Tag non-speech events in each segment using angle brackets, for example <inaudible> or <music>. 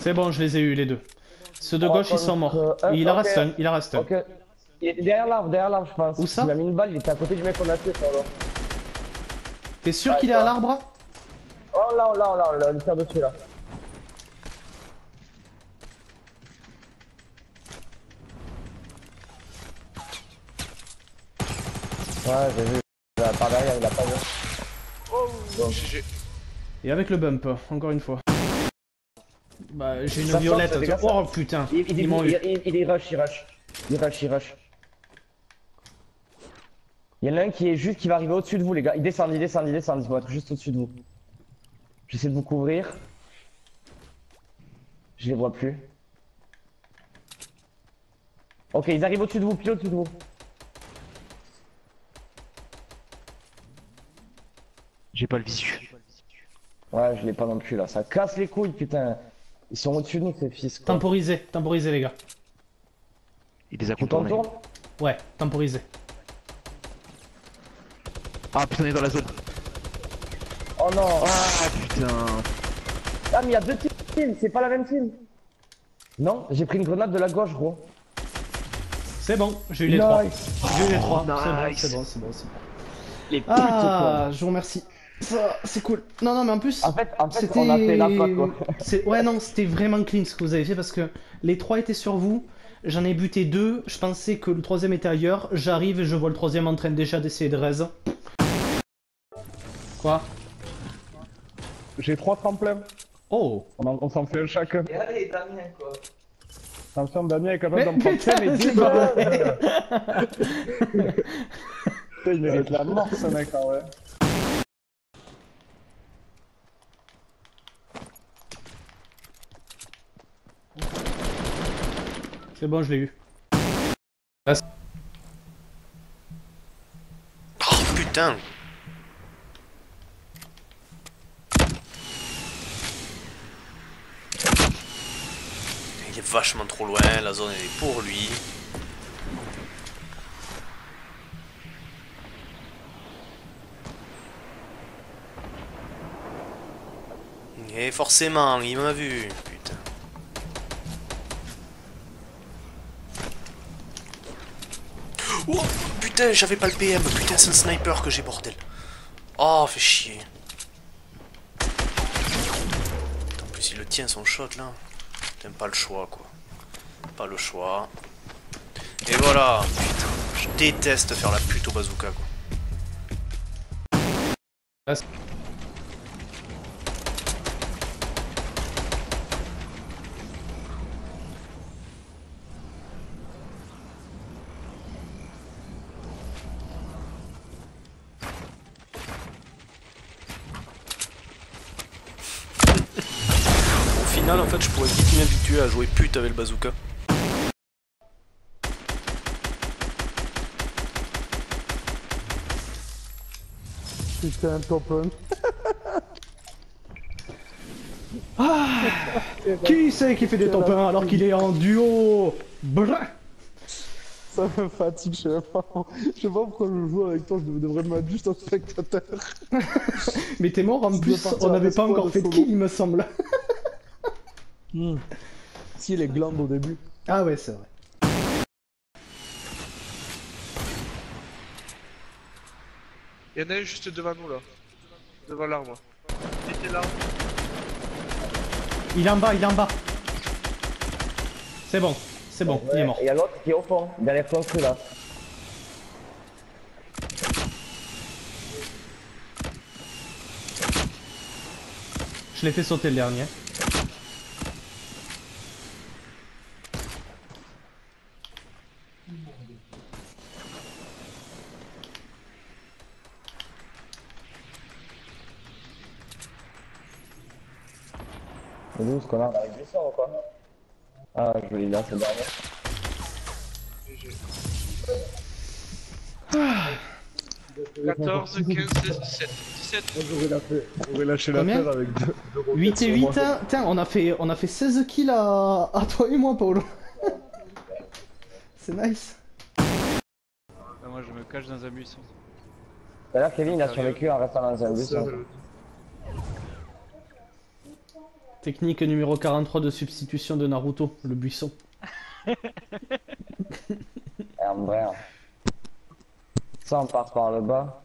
C'est bon, je les ai eu les deux. Ceux de gauche, ils sont morts. Il en reste un, il en reste un. Ok. Il est derrière l'arbre, derrière l'arbre, je pense. Où ça Il m'a mis une balle, il était à côté du mec qu'on a tué. T'es sûr qu'il est à l'arbre Oh là, là, là, là, il tire dessus, là. Ouais, j'ai vu. Euh, Par derrière, il a pas vu. GG. Et avec le bump, encore une fois. Bah, j'ai une Ça violette. Oh putain, Il, il, ils m'ont il, eu. il, il, il rush, il rush. Il rush, il rush. Il y en a un qui est juste qui va arriver au-dessus de vous, les gars. Il descend, il descend, il descend. Il va être juste au-dessus de vous. J'essaie de vous couvrir. Je les vois plus. Ok, ils arrivent au-dessus de vous, pile au-dessus de vous. J'ai pas le visu. Ouais, je l'ai pas non plus là. Ça casse les couilles, putain. Ils sont au-dessus de nous, ces fils. Quoi. Temporisé, temporisé les gars. Il les a contournés. Ouais, temporisé. Ah putain, il est dans la zone. Oh non Ah putain. Ah, mais il y a deux teams, c'est pas la même team. Non, j'ai pris une grenade de la gauche, gros. C'est bon, j'ai eu les trois. J'ai eu les trois. nice. C'est bon, c'est bon, c'est bon, c'est bon. Les putes, Ah, je vous remercie. Ça, c'est cool. Non, non, mais en plus. En fait, en fait on a fait la pote, quoi. <laughs> Ouais, non, c'était vraiment clean ce que vous avez fait parce que les trois étaient sur vous. J'en ai buté deux. Je pensais que le troisième était ailleurs. J'arrive et je vois le troisième en train déjà d'essayer de raise. Quoi? J'ai trois tremplins. Oh On, en- on s'en fait un chacun. Et allez, Damien, quoi. Attention, Damien est capable d'en prendre mais. <laughs> Putain, il mérite la mort, ce mec, en vrai. C'est bon, je l'ai eu. Oh putain Il est vachement trop loin, la zone elle est pour lui. Et forcément, il m'a vu, putain. Oh putain, j'avais pas le PM, putain, c'est un sniper que j'ai, bordel. Oh, fait chier. En plus, il le tient son shot là. Putain, pas le choix quoi. Pas le choix. Et voilà, putain, je déteste faire la pute au bazooka quoi. Final, en fait, je pourrais vite m'habituer à jouer pute avec le bazooka. Putain, top 1. Qui c'est qui fait des top 1 alors qu'il est en duo? Ça me fatigue, je sais pas. Je sais pas pourquoi je joue avec toi, je devrais me mettre juste en spectateur. <laughs> Mais t'es mort en plus, on n'avait pas encore fait kill il me semble. Si, les glandes au début. Ah ouais, c'est vrai. Il y en a un juste devant nous là. Devant l'arbre. Il était là. Il est en bas, il est en bas. C'est bon, c'est bon, il est mort. Et il y a l'autre qui est au fond, derrière construit là. Je l'ai fait sauter le dernier. C'est nous ce qu'on a, on arrive du sang ou quoi Ah, je l'ai là, c'est le dernier. GG. 14, 15, 16, 17. 17. J'aurais lâché, j'aurais lâché Combien l'affaire avec deux, deux roquettes 8 et sur 8, moi. hein. Tiens, on a fait, on a fait 16 kills à, à toi et moi, Paolo. <laughs> c'est nice. Bah, moi je me cache dans un buisson. D'ailleurs, Kevin, il a survécu en restant dans un bus. Technique numéro 43 de substitution de Naruto, le buisson. En vrai. hein. Ça, on part par le bas.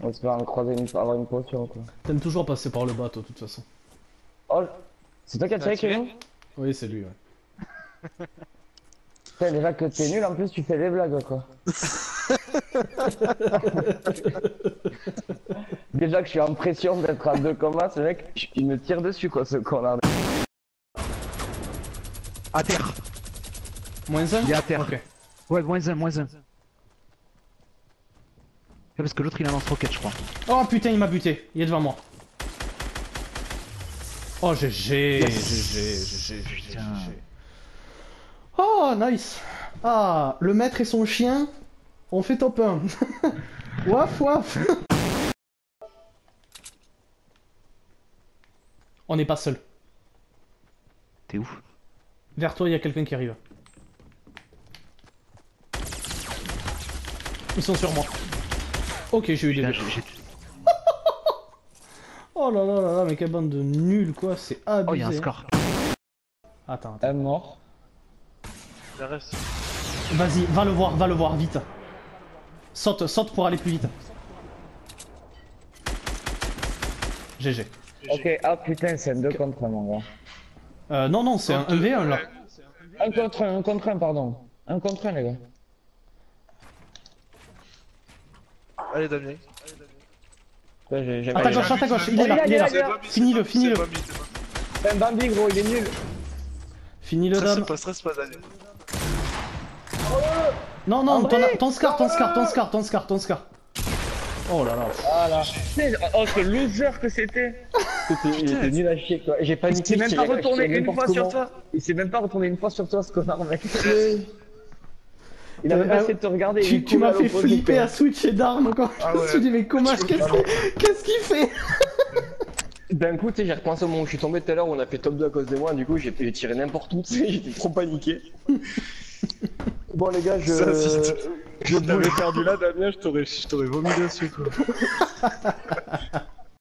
On espère en croiser une, avoir une potion, quoi. T'aimes toujours passer par le bas, toi, de toute façon. Oh, c'est toi qui as tiré Kevin Oui, c'est lui, ouais. Putain, déjà que t'es nul, en plus, tu fais des blagues, quoi. <laughs> déjà que je suis en pression d'être à deux combats, ce mec, il me tire dessus, quoi, ce connard. À terre. Moins un Il est à terre. Ok. Ouais, moins un, moins un. Ouais, parce que l'autre il a un lance-roquette, je crois. Oh putain, il m'a buté. Il est devant moi. Oh, GG, GG, GG, GG. GG. Oh, nice. Ah, le maître et son chien, on fait top 1. <laughs> waf, waf. On n'est pas seul. T'es où? Vers toi, il y a quelqu'un qui arrive. Ils sont sur moi. Ok, j'ai eu des <laughs> Oh là là là là, mais quelle bande de nuls quoi, c'est abusé. Oh, il y a un score. Attends, attends. Un mort. Vas-y, va le voir, va le voir, vite. Saute, saute pour aller plus vite. GG. Ok, ah putain, c'est un 2 contre 1, mon gars. Euh, non, non, c'est un 1v1 là. Un contre 1, un contre 1, pardon. Un contre 1, les gars. Allez, Damien. Ouais, j'ai- j'avais- À ta gauche, à ta gauche, il est là, il est là. Finis-le, finis-le. c'est un Bambi, gros, il est nul. Finis le Stresse dame. pas, stresse pas, Damien. Non, non, ton, scar, ton scar, ton scar, ton scar, ton scar. Oh là là. Putain, Oh, ce loser que c'était. Il était nul à chier, quoi. J'ai pas Il s'est même pas retourné une fois sur toi. Il s'est même pas retourné une fois sur toi, ce connard, mec. Il a même pas Euh, essayé de te regarder. Tu, tu m'as fait flipper quoi. à switcher d'armes quand Ah je me suis dit mais comment, qu'est-ce qu'il fait <laughs> D'un coup, tu sais, j'ai repensé au moment où je suis tombé tout à l'heure où on a fait top 2 à cause de moi, du coup, j'ai tiré n'importe où, tu sais, <laughs> j'étais trop paniqué. <laughs> bon, les gars, je. Ça, si Je t'avais perdu là, Damien, je t'aurais je t'aurais vomi dessus, quoi.